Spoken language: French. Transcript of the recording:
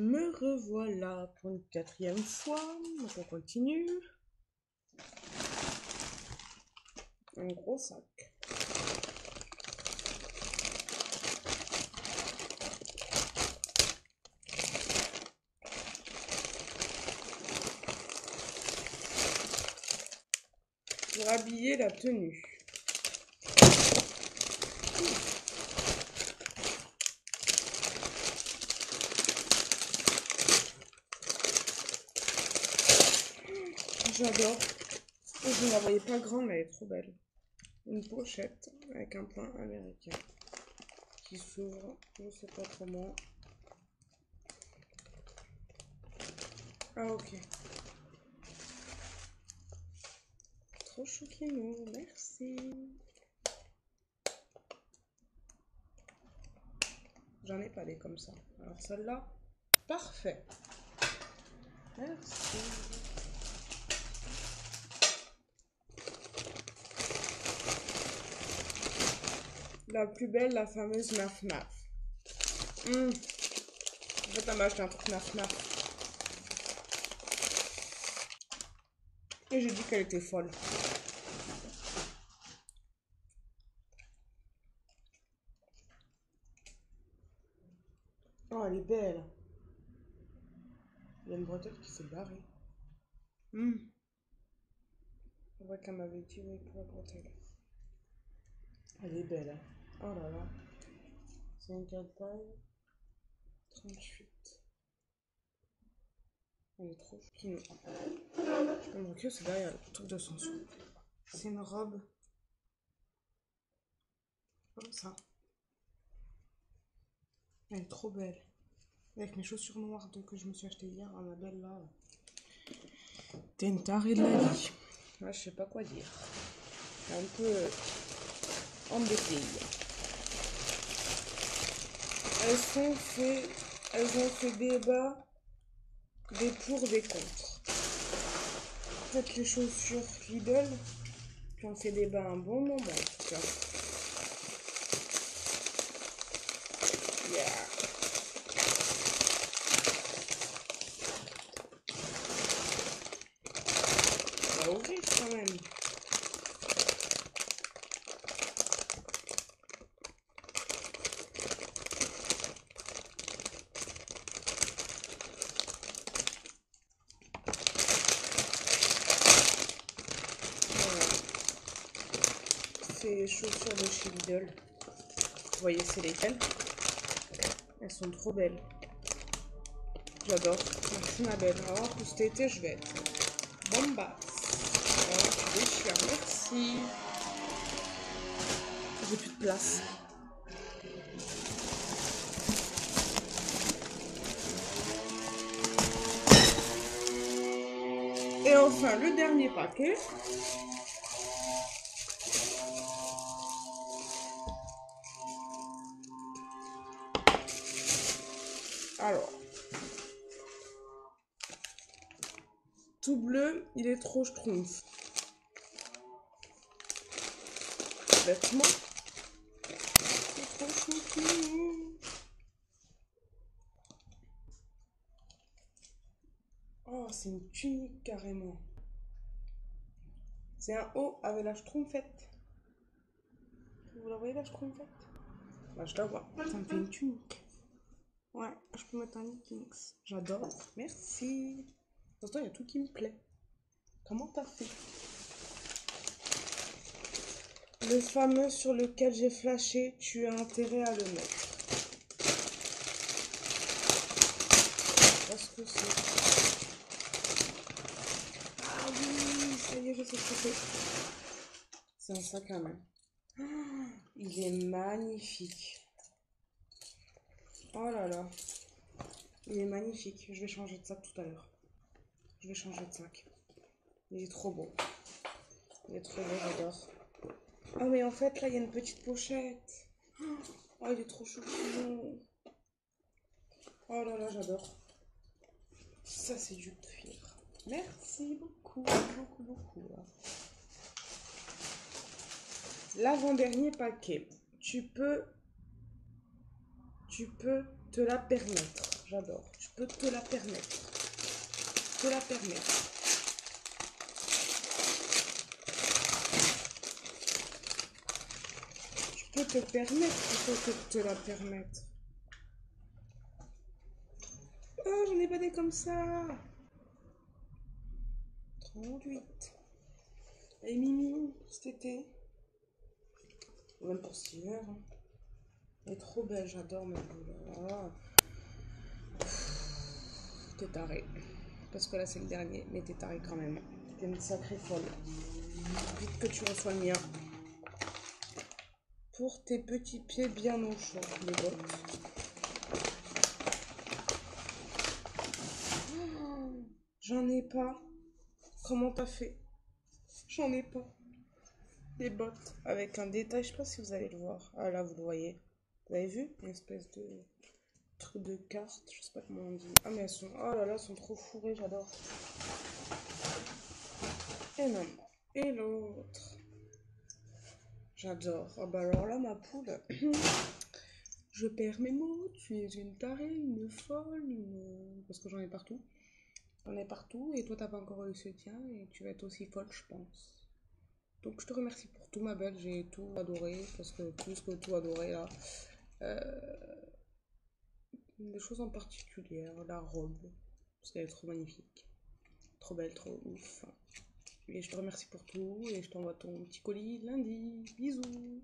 Me revoilà pour une quatrième fois. On continue. Un gros sac. Pour habiller la tenue. J'adore. Je ne la voyais pas grande, mais elle est trop belle. Une pochette avec un point américain qui s'ouvre, je sais pas comment. Ah ok. Trop chouquinou, merci. J'en ai pas des comme ça. Alors celle-là, parfait. Merci. La plus belle, la fameuse Maf Maf. Hum. En fait, elle m'a acheté un truc Maf Maf. Et j'ai dit qu'elle était folle. Oh, elle est belle. Il y a une bretelle qui s'est barrée. Hum. C'est vrai qu'elle m'avait oui pour la bretelle. Elle est belle. Hein. Oh là là. C'est un taille 38. Elle est trop peux me reculer, c'est derrière le truc de son C'est une robe. Comme ça. Elle est trop belle. Avec mes chaussures noires que je me suis acheté hier à ma belle là. T'es une tarée de la vie. Là, je sais pas quoi dire. Un peu embêtées. Elles sont fait, elles ont fait débat des pour, des contre. En fait, les chaussures Lidl, qui ont fait débat un bon moment. On va ouvrir quand même. Chaussures de chez Lidl. Vous voyez, c'est lesquelles Elles sont trop belles. J'adore. Merci ma belle. Alors, pour cet été, je vais être déchires. Merci. J'ai plus de place. Et enfin, le dernier paquet. Alors. Tout bleu, il est trop schtroumpf. Vêtements. C'est trop. Oh, c'est une tunique carrément. C'est un haut avec la schtroumpfette. Vous la voyez la schtroumpfette? Bah, je la vois. Ça me fait une tunique. Je peux mettre un leggings. J'adore. Merci. Pourtant, il y a tout qui me plaît. Comment t'as fait? Le fameux sur lequel j'ai flashé, tu as intérêt à le mettre. Qu'est-ce que c'est Ah oui, ça y est, je sais ce que c'est. C'est un sac à main. Il est magnifique. Oh là là. Il est magnifique. Je vais changer de sac tout à l'heure. Je vais changer de sac. Il est trop beau. Il est trop beau, j'adore. Oh mais en fait là il y a une petite pochette. Oh il est trop chou. Oh là là j'adore. Ça c'est du cuir. Merci beaucoup, beaucoup, beaucoup. L'avant-dernier paquet. Tu peux tu peux te la permettre. J'adore. Tu peux te la permettre. Te la permettre. Tu peux te permettre plutôt que te la permettre. Oh, j'en ai pas des comme ça. 38. Et Mimi, cet été. Même pour cet hein. Elle est trop belle, j'adore ma boule. T'es taré. Parce que là, c'est le dernier, mais t'es taré quand même. T'es une sacrée folle. Vite que tu reçois le mien. Pour tes petits pieds bien au chaud, les bottes. J'en ai pas. Comment t'as fait? J'en ai pas. Des bottes avec un détail, je sais pas si vous allez le voir. Ah là, vous le voyez. Vous avez vu? Une espèce de de carte, je sais pas comment on dit. Ah mais elles sont, oh là là, elles sont trop fourrées, j'adore. Et non. Et l'autre. J'adore. Ah bah alors là, ma poule. Je perds mes mots, tu es une tarée, une folle, une... parce que j'en ai partout. J'en ai partout et toi t'as pas encore eu ce tien et tu vas être aussi folle, je pense. Donc je te remercie pour tout, ma belle, j'ai tout adoré parce que plus que tout adoré là. Euh, Des choses en particulier, la robe, parce qu'elle est trop magnifique, trop belle, trop ouf. Et je te remercie pour tout et je t'envoie ton petit colis lundi. Bisous